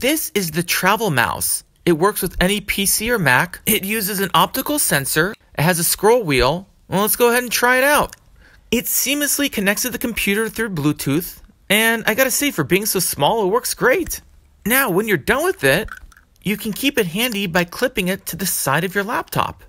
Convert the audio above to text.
This is the Travel Mouse. It works with any PC or Mac. It uses an optical sensor. It has a scroll wheel. Well, let's go ahead and try it out. It seamlessly connects to the computer through Bluetooth. And I gotta say, for being so small, it works great. Now, when you're done with it, you can keep it handy by clipping it to the side of your laptop.